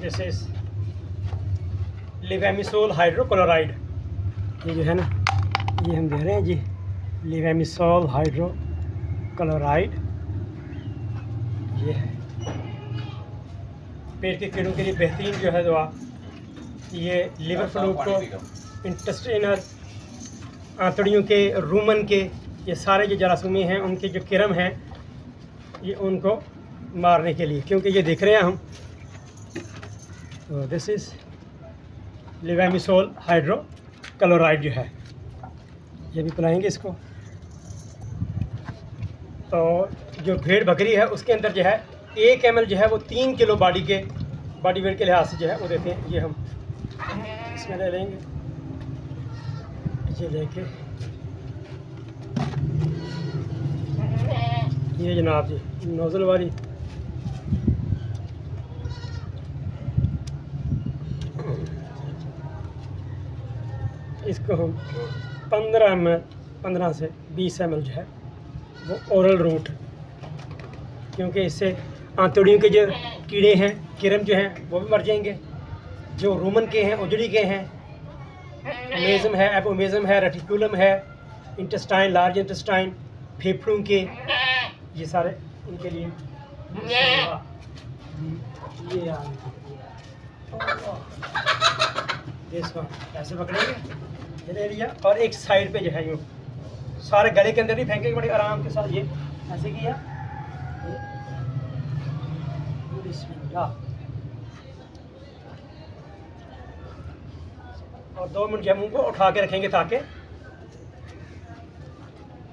This is लिवेमिसोल hydrochloride ये जो है ना ये हम दे रहे हैं जी लिवेमिसोल हाइड्रोक्लोराइड ये है। पेट के कीड़ों के लिए बेहतरीन जो है दवा ये लिवर फ्लू को इंटेस्टिनल आंतड़ियों के रूमन के ये सारे जो जरासूमी हैं उनके जो किरम हैं ये उनको मारने के लिए, क्योंकि ये देख रहे हैं हम। तो this is levamisole hydrochloride जो है। ये भी पिलाएँगे इसको। तो जो भेड़ बकरी है, उसके अंदर जो है, एक एमएल जो है, वो तीन किलो बॉडी के बॉडी वेट के लिहाज से जो है, वो देते हैं। ये हम इसमें ले लेंगे। ये लेके। ये जनाब जी नोज़ल वाली। इसको हम पंद्रह एम पंद्रह से बीस एम जो है, वो ओरल रूट क्योंकि इससे आंतड़ियों के जो कीड़े हैं, किरम जो हैं, वो भी मर जाएँगे। जो रोमन के हैं, उजड़ी के हैं मेज़म है एपोमेज़म है रेटिकुलम है इंटेस्टाइन लार्ज इंटेस्टाइन फेफड़ों के, ये सारे उनके लिए ये ऐसे पकड़ेंगे। ले लिया और एक साइड पे जो है यूँ, सारे गले के अंदर ही फेंकेंगे बड़े आराम के साथ ये ऐसे किया। और दो मिनट जो मुँह को उठा के रखेंगे ताकि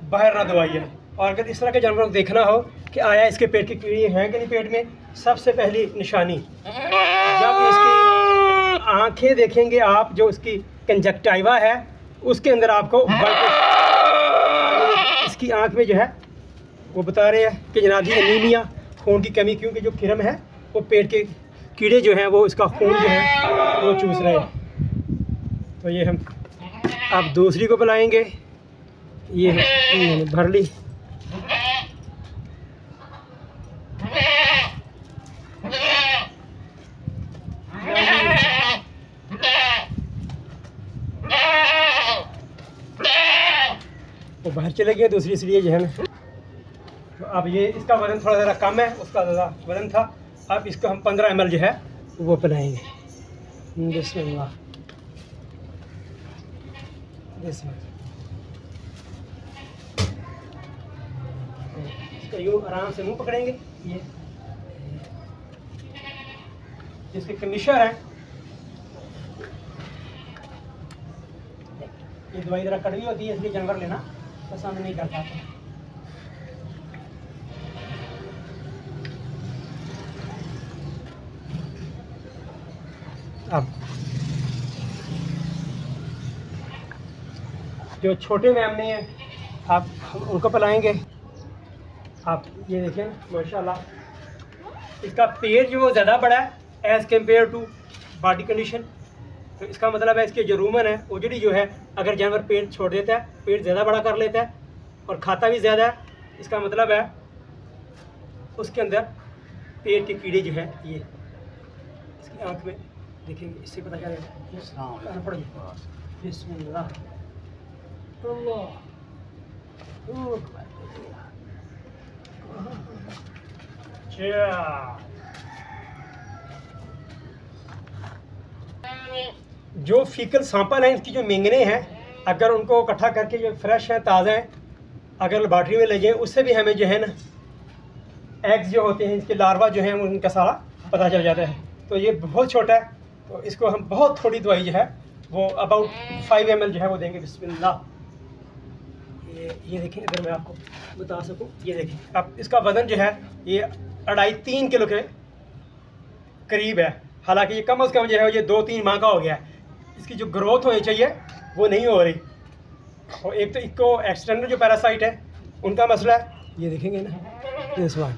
बाहर ना दवाइए और अगर इस तरह के जानवरों को देखना हो कि आया इसके पेट की कीड़ी हैं कि नहीं पेट में, सबसे पहली निशानी, जब इसकी आँखें देखेंगे आप, जो इसकी कंजक्टाइवा है उसके अंदर आपको इसकी आँख में जो है वो बता रहे हैं कि जनाब जनादी अनीमिया खून की कमी क्योंकि जो किरम है वो पेट के कीड़े जो हैं वो इसका खून जो है वो चूस रहे हैं। तो ये हम अब दूसरी को बुलाएँगे। ये भर ली। वो बाहर चले गए, दूसरी इसलिए जो है ना तो अब ये इसका वज़न थोड़ा ज़रा कम है, उसका ज़्यादा वज़न था। अब इसको हम पंद्रह एम जो है, वो पिलाएँगे। बिस्मिल्लाह। इसका यूँ आराम से मुँह पकड़ेंगे। ये। जिसके कमिश्नर हैं। ये दवाई ज़रा कड़वी होती है, इसलिए जानवर लेना। पसंद नहीं करता अब। जो छोटे में हमने आप उनको पलाएँगे आप ये देखें माशाल्लाह। इसका पेट जो ज़्यादा बड़ा है as compare to body condition तो इसका मतलब है, इसके जो रूमन है उजड़ी जो है अगर जानवर पेट छोड़ देता है पेट ज़्यादा बड़ा कर लेता है और खाता भी ज़्यादा है इसका मतलब है उसके अंदर पेट के कीड़े जो है ये इसकी आँख में देखेंगे इससे पता चलेगा। पड़िए बिस्मिल्लाह। जो फीकल सांपल हैं, इसकी जो मेंगने हैं, अगर उनको इकट्ठा करके जो फ्रेश हैं, ताज़ा हैं, अगर लेबार्ट्री में ले जाएँ, उससे भी हमें जो है ना एग्स जो होते हैं, इसके लार्वा जो हैं, उनका सारा पता चल जाता है। तो ये बहुत छोटा है तो इसको हम बहुत थोड़ी दवाई जो है, वो अबाउट फाइव एम जो है, वो देंगे। बिस्मिल्लाह। ये ये देखें, अगर मैं आपको बता सकूँ, ये देखें। अब इसका वज़न जो है, ये अढ़ाई तीन किलो के करीब है। हालाँकि ये कम अज़ कम जो है, ये दो तीन माह का हो गया है। इसकी जो ग्रोथ होनी चाहिए, वो नहीं हो रही। और एक तो इसको एक्सटेंडर जो पैरासाइट है, उनका मसला है। ये देखेंगे ना, ये सवाल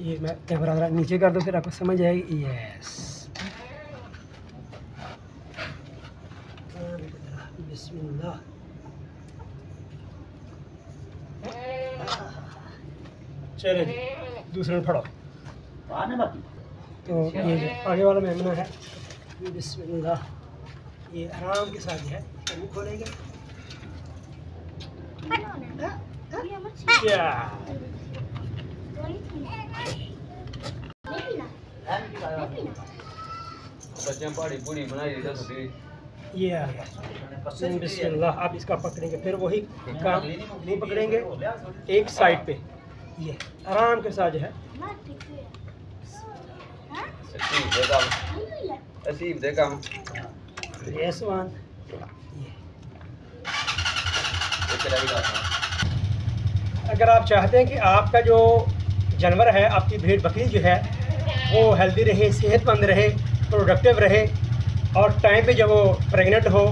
ये मैं कैमरा नीचे कर दो, फिर आपको समझ आएगी। यस चले जी दूसरे में फड़ो तो ये आगे वाला मेमना है बिस्मिल्लाह, ये आराम के साथ है मुँह खोलेंगे। बच्चे बनाई ये आ गया। बिस्मिल्लाह, आप इसका पकड़ेंगे, फिर वही काम नहीं पकड़ेंगे, एक साइड पे। ये, आराम के साथ जो है। असीब दे काम असीब दे ये समान एक रह गया अगर आप चाहते हैं कि आपका जो जानवर है, आपकी भेड़ बकरी जो है, वो हेल्दी रहे, सेहतमंद रहे प्रोडक्टिव रहे, और टाइम पे जब वो प्रेग्नेंट हो,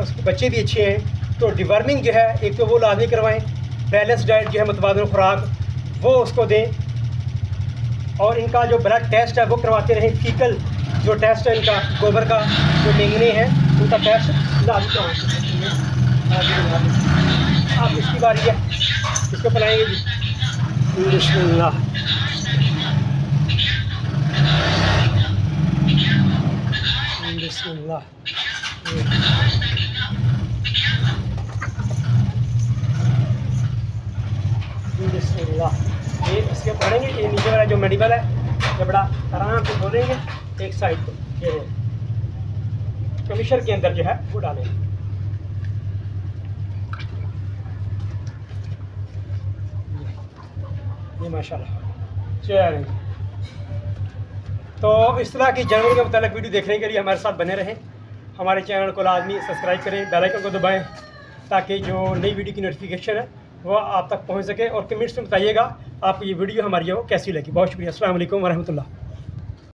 उसके बच्चे भी अच्छे हैं तो डिवर्मिंग जो है, एक तो वो लाजमी करवाएँ बैलेंस डाइट जो है, मुतबादल खुराक वो उसको दें। और इनका जो ब्लड टेस्ट है, वो करवाते रहें। फीकल जो टेस्ट है, इनका, गोबर का, जो मेंगने हैं, उनका टेस्ट लाजमी करवाएँ आप इसकी बारी है। इसको पिलाएँगे जी। बिस्मिल्लाह। ये इसके पढ़ेंगे, ये नीचे वाला जो मेडिकल है, ये बड़ा आराम से खोलेंगे एक साइड को ये कमिश्नर के अंदर जो है, वो डालेंगे। ये माशाल्लाह तो इस तरह की जानवर के मतलब वीडियो देखने के लिए हमारे साथ बने रहें। हमारे चैनल को लाजमी सब्सक्राइब करें बेल आइकन को दबाएँ, ताकि जो नई वीडियो की नोटिफिकेशन है वो आप तक पहुँच सके और कमेंट्स में बताइएगा आपको ये वीडियो हमारी हो कैसी लगी। बहुत शुक्रिया। असल वरहमतुल्लाह